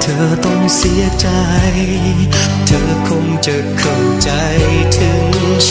เธอต้องเสียใจ เธอคงจะเข้าใจถึงฉ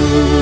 you.